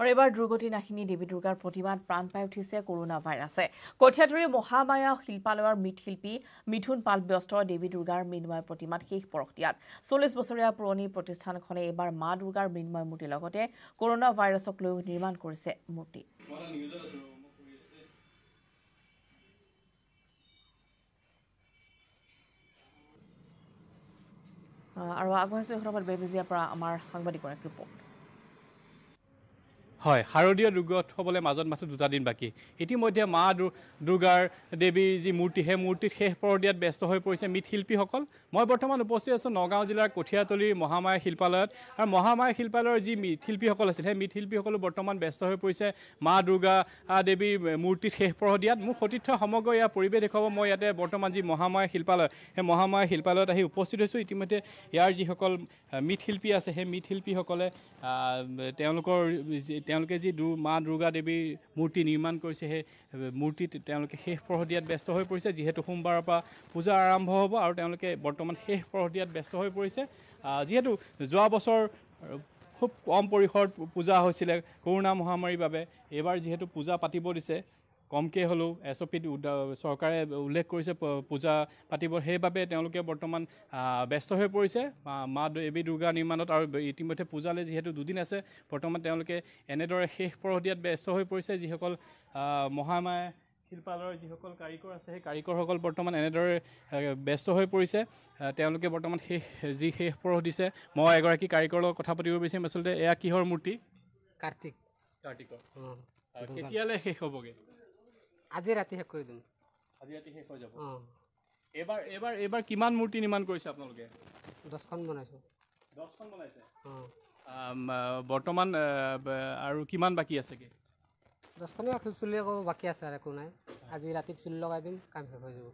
আৰু এইবাৰ দুৰ্গতি নাশিনী দেৱী দুৰ্গাৰ প্ৰতিমাত প্ৰাণ পাই উঠিছে কৰোণা ভাইৰাছে। কঠীয়াধুৰী মহামায়া শিল্পালয়ৰ মৃৎশিল্পী মিথুন পাল ব্যস্ত দেৱী দুৰ্গাৰ মৃন্ময় প্ৰতিমাত শেষ পৰশ দিয়াত। চল্লিছ বছৰীয়া পুৰণি প্ৰতিষ্ঠানখনে এইবাৰ মা দুৰ্গাৰ মৃন্ময় মূৰ্তিৰ লগতে কৰোণা ভাইৰাছক লৈ নিৰ্মাণ কৰিছে মূৰ্তি। আৰু আগবাঢ়িছোঁ সন্দৰ্ভত বেবেজিয়াৰ পৰা আমাৰ সাংবাদিকৰ এক ৰিপৰ্ট। হয় শাৰদীয় দুৰ্গোৎসৱলৈ মাজত মাথো দুটা দিন বাকী। ইতিমধ্যে মা দুৰ্গাৰ দেৱীৰ যি মূৰ্তি সেই মূৰ্তিত শেষ পৰ দিয়াত ব্যস্ত হৈ পৰিছে মৃৎশিল্পীসকল মই বৰ্তমান উপস্থিত আছোঁ নগাঁও জিলাৰ কঠীয়াতলীৰ মহামায়া শিল্পালয়ত। আৰু মহামায়া শিল্পালয়ৰ যি মৃৎশিল্পীসকল আছিল সেই মৃৎশিল্পীসকলো বৰ্তমান ব্যস্ত হৈ পৰিছে মা দুৰ্গা দেৱীৰ মূৰ্তিত শেষ পৰহ দিয়াত মোৰ সতীৰ্থ সমগ্ৰ ইয়াৰ পৰিৱেশ দেখুৱাব মই ইয়াতে বৰ্তমান যি মহামায়া শিল্পালয় সেই মহামায়া শিল্পালয়ত আহি উপস্থিত হৈছোঁ। ইতিমধ্যে ইয়াৰ যিসকল মৃৎশিল্পী আছে সেই মৃৎশিল্পীসকলে তেওঁলোকৰ তেওঁলোকে যি দু মা দুৰ্গা দেৱীৰ মূৰ্তি নিৰ্মাণ কৰিছে সেই মূৰ্তিত তেওঁলোকে শেষ পৰহ দিয়াত ব্যস্ত হৈ পৰিছে যিহেতু সোমবাৰৰ পৰা পূজা আৰম্ভ হ'ব আৰু তেওঁলোকে বৰ্তমান শেষ পৰহ দিয়াত ব্যস্ত হৈ পৰিছে। যিহেতু যোৱা বছৰ খুব কম পৰিসৰত পূজা হৈছিলে কৰোণা মহামাৰীৰ বাবে এইবাৰ যিহেতু পূজা পাতিব দিছে কমকৈ হ'লেও এছ অ' পিত চৰকাৰে উল্লেখ কৰিছে পূজা পাতিব সেইবাবে তেওঁলোকে বৰ্তমান ব্যস্ত হৈ পৰিছে। মা- দেৱী দুৰ্গা নিৰ্মাণত আৰু ইতিমধ্যে পূজালৈ যিহেতু দুদিন আছে বৰ্তমান তেওঁলোকে এনেদৰে শেষ পৰহ দিয়াত ব্যস্ত হৈ পৰিছে। যিসকল মহামায়া শিল্পালয়ৰ যিসকল কাৰিকৰ আছে সেই কাৰিকৰসকল বৰ্তমান এনেদৰে ব্যস্ত হৈ পৰিছে। তেওঁলোকে বৰ্তমান শেষ যি শেষ পৰহ দিছে মই এগৰাকী কাৰিকৰৰ লগত কথা পাতিব বিচাৰিম। আচলতে এয়া কিহৰ মূৰ্তি? কাৰ্তিক। কাৰ্তিকৰ। কেতিয়ালৈ শেষ হ'বগৈ? আজি ৰাতি শেষ কৰি দিম। আজি ৰাতি শেষ হৈ যাব। অঁ। এইবাৰ এইবাৰ এইবাৰ কিমান মূৰ্তি নিৰ্মাণ কৰিছে আপোনালোকে? দহখন বনাইছোঁ। দহখন বনাইছে? অঁ। বৰ্তমান আৰু কিমান বাকী আছেগে? দহখনেই আছিল চুলি আকৌ বাকী আছে আৰু একো নাই। আজি ৰাতিত চুলি লগাই দিম কাম শেষ হৈ যাব।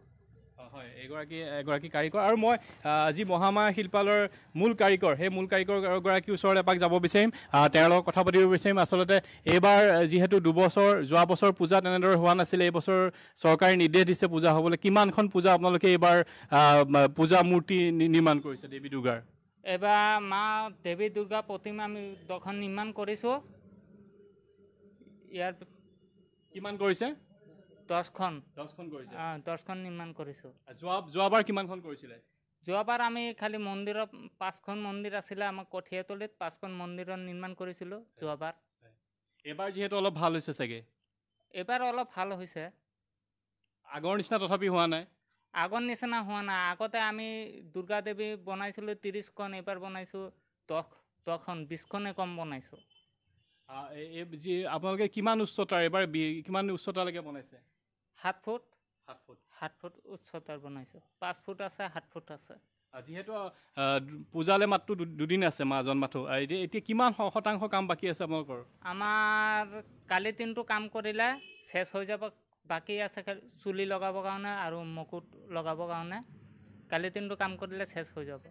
হয় এগৰাকী এগৰাকী কাৰিকৰ আৰু মই যি মহামায়া শিল্পালয়ৰ মূল কাৰিকৰ সেই মূল কাৰিকৰ গৰাকীৰ ওচৰলৈ এপাক যাব বিচাৰিম। তেওঁৰ লগত কথা পাতিব বিচাৰিম। আচলতে এইবাৰ যিহেতু দুবছৰ যোৱা বছৰ পূজা তেনেদৰে হোৱা নাছিলে এইবছৰ চৰকাৰে নিৰ্দেশ দিছে পূজা হ'বলৈ। কিমানখন পূজা আপোনালোকে এইবাৰ পূজা মূৰ্তি নিৰ্মাণ কৰিছে দেৱী দুৰ্গাৰ? এবাৰ মা দেৱী দুৰ্গা প্ৰতিমা আমি দখন নিৰ্মাণ কৰিছোঁ। ইয়াৰ কিমান কৰিছে? দহখন। দহখন কৰিছে। দহখন নিৰ্মাণ কৰিছোঁ। যোৱা যোৱাবাৰ কিমানখন কৰিছিলে? যোৱাবাৰ আমি খালি মন্দিৰত পাঁচখন মন্দিৰ আছিলে আমাৰ কঠীয়াতলীত পাঁচখন মন্দিৰত নিৰ্মাণ কৰিছিলোঁ যোৱাবাৰ। এইবাৰ যিহেতু অলপ ভাল হৈছে চাগে? এইবাৰ অলপ ভাল হৈছে। আগৰ নিচিনা তথাপি হোৱা নাই? আগৰ নিচিনা হোৱা নাই। আগতে আমি দুৰ্গা দেৱী বনাইছিলোঁ ত্ৰিছখন এইবাৰ বনাইছোঁ দহ দহখন বিছখনে কম বনাইছোঁ। আপোনালোকে কিমান উচ্চতাৰ এইবাৰ কিমান উচ্চতালৈকে বনাইছে? সাত ফুট? সাত ফুট। সাত ফুট উচ্চতাৰ বনাইছোঁ। পাঁচ ফুট আছে সাত ফুট আছে। যিহেতু পূজালে মাত্ৰ দুদিন আছে মাজন মাথো। এতিয়া এতিয়া কিমান শতাংশ কাম বাকী আছে আপোনালোকৰ? আমাৰ কালি দিনটো কাম কৰিলে চেচ হৈ যাব বাকী আছে চুলি লগাবৰ কাৰণে আৰু মুকুট লগাবৰ কাৰণে। কালি দিনটো কাম কৰিলে চেচ হৈ যাব।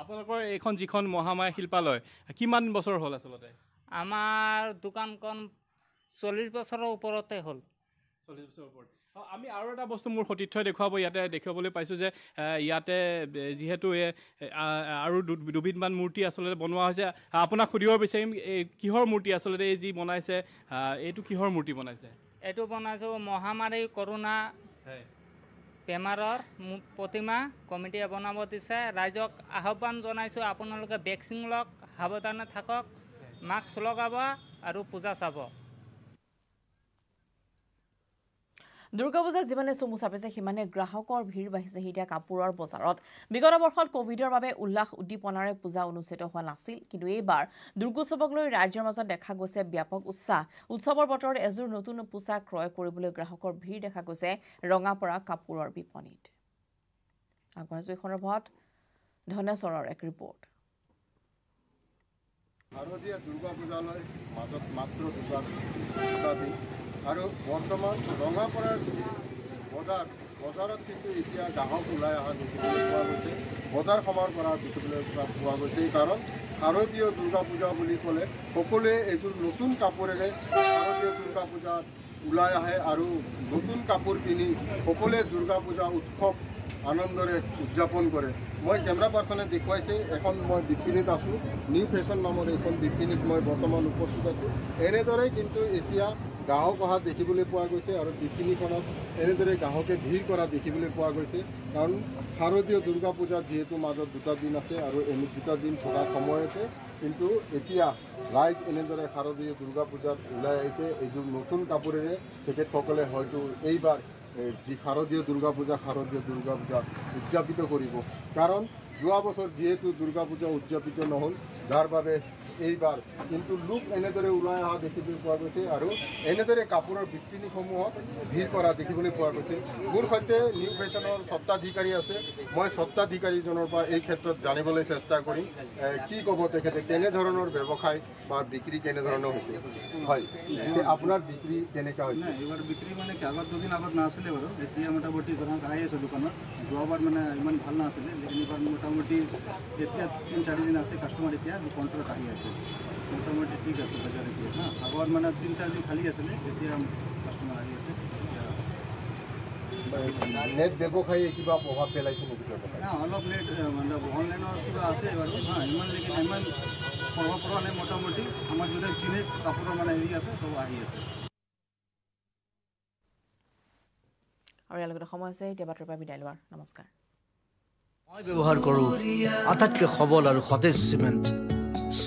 আপোনালোকৰ এইখন যিখন মহামায়া শিল্পালয় কিমান বছৰ হ'ল আচলতে? আমাৰ দোকানখন চল্লিছ বছৰৰ ওপৰতে হ'ল। চল্লিছ বছৰৰ ওপৰত। আমি আৰু এটা বস্তু মোৰ সতীৰ্থই দেখুৱাব ইয়াতে দেখিবলৈ পাইছোঁ যে ইয়াতে যিহেতু আৰু দুবিধমান মূৰ্তি আচলতে বনোৱা হৈছে আপোনাক সুধিব বিচাৰিম এই কিহৰ মূৰ্তি আচলতে এই যি বনাইছে এইটো কিহৰ মূৰ্তি বনাইছে? এইটো বনাইছোঁ মহামাৰী কৰোণা বেমাৰৰ প্ৰতিমা কমিটিয়ে বনাব দিছে ৰাইজক আহ্বান জনাইছোঁ আপোনালোকে ভেকচিন লওক সাৱধানে থাকক মাস্ক লগাব আৰু পূজা চাব। দুৰ্গা পূজাত যিমানে চমু চাপিছে সিমানে গ্ৰাহকৰ ভিৰ বাঢ়িছে এতিয়া কাপোৰৰ বজাৰত। বিগত বৰ্ষত কভিডৰ বাবে উল্লাস উদ্দীপনাৰে পূজা অনুষ্ঠিত হোৱা নাছিল কিন্তু এইবাৰ দুৰ্গোৎসৱক লৈ ৰাজ্যৰ মাজত দেখা গৈছে ব্যাপক উৎসাহ। উৎসৱৰ বতৰত এযোৰ নতুন পোছাক ক্ৰয় কৰিবলৈ গ্ৰাহকৰ ভিৰ দেখা গৈছে ৰঙাপৰা কাপোৰৰ বিপণীত। ধনেশ্বৰৰ এক ৰিপৰ্ট। শাৰদীয় দুৰ্গা পূজালৈ মাজত মাত্ৰ দুটা দুটা দিন। আৰু বৰ্তমান ৰঙাপাৰাৰ বজাৰ বজাৰত কিন্তু এতিয়া গ্ৰাহক ওলাই অহা দেখিবলৈ পোৱা গৈছে। বজাৰ সমাৰ কৰা দেখিবলৈ পোৱা গৈছে। কাৰণ শাৰদীয় দুৰ্গা পূজা বুলি ক'লে সকলোৱে এযোৰ নতুন কাপোৰেৰে শাৰদীয় দুৰ্গা পূজাত ওলাই আহে আৰু নতুন কাপোৰ পিন্ধি সকলোৱে দুৰ্গা পূজা উৎসৱ আনন্দৰে উদযাপন কৰে। মই কেমেৰা পাৰ্চনে দেখুৱাইছে এখন মই বিপিনীত আছোঁ। নিউ ফেশ্বন নামৰ এইখন বিপিনীত মই বৰ্তমান উপস্থিত আছোঁ। এনেদৰে কিন্তু এতিয়া গ্ৰাহক অহা দেখিবলৈ পোৱা গৈছে আৰু বিপিনীখনত এনেদৰে গ্ৰাহকে ভিৰ কৰা দেখিবলৈ পোৱা গৈছে। কাৰণ শাৰদীয় দুৰ্গা পূজাৰ যিহেতু মাজত দুটা দিন আছে আৰু এনে দুটা দিন থকা সময়তে কিন্তু এতিয়া ৰাইজ এনেদৰে শাৰদীয় দুৰ্গা পূজাত ওলাই আহিছে। এইযোৰ নতুন কাপোৰেৰে তেখেতসকলে হয়তো এইবাৰ যি শাৰদীয় দুৰ্গা পূজা শাৰদীয় দুৰ্গা পূজা উদযাপিত কৰিব। কাৰণ যোৱা বছৰ যিহেতু দুৰ্গা পূজা উদযাপিত নহ'ল যাৰ বাবে এইবাৰ কিন্তু লোক এনেদৰে ওলাই অহা দেখিবলৈ পোৱা গৈছে আৰু এনেদৰে কাপোৰৰ বিপণীসমূহত ভিৰ কৰা দেখিবলৈ পোৱা গৈছে। মোৰ সৈতে নিউ ফেশ্বনৰ স্বত্বাধিকাৰী আছে। মই স্বত্বাধিকাৰীজনৰ পৰা এই ক্ষেত্ৰত জানিবলৈ চেষ্টা কৰিম কি ক'ব তেখেতে কেনেধৰণৰ ব্যৱসায় বা বিক্ৰী কেনেধৰণৰ হৈছে? হয় আপোনাৰ বিক্ৰী কেনেকুৱা হৈছে? এইবাৰ বিক্ৰী মানে আগত দুদিন আগত নাছিলে বাৰু। এতিয়া মোটামুটি গ্ৰাহক আহি আছে দোকানত। যোৱাবাৰ মানে ইমান ভাল নাছিলে এইবাৰ মোটামুটি এতিয়া তিনি চাৰিদিন আছে কাষ্টমাৰ এতিয়া কণ্ট্ৰলত আহি আছে। মোটামুটি ঠিক আছে বজাৰ এতিয়া হা। আগত মানে তিনি চাৰিদিন খালী আছিলে এতিয়া কাষ্টমাৰ আহি আছে নেট ব্যৱসায়ীয়ে কিবা প্ৰভাৱ পেলাইছে নেকি অলপ লেট মানে অনলাইনৰ কিবা আছে বাৰু হা ইমান লেকিন ইমান প্ৰভাৱ পৰা নাই মোটামুটি। আমাৰ যোনে চিনে কাপোৰৰ মানে হেৰি আছে চব আহি আছে। আৰু ইয়াৰ লগতে সময় আছে এতিয়া বাতৰিৰ পৰা বিদায় লোৱাৰ। নমস্কাৰ। মই ব্যৱহাৰ কৰোঁ আটাইতকৈ সবল আৰু সতেজ চিমেণ্ট।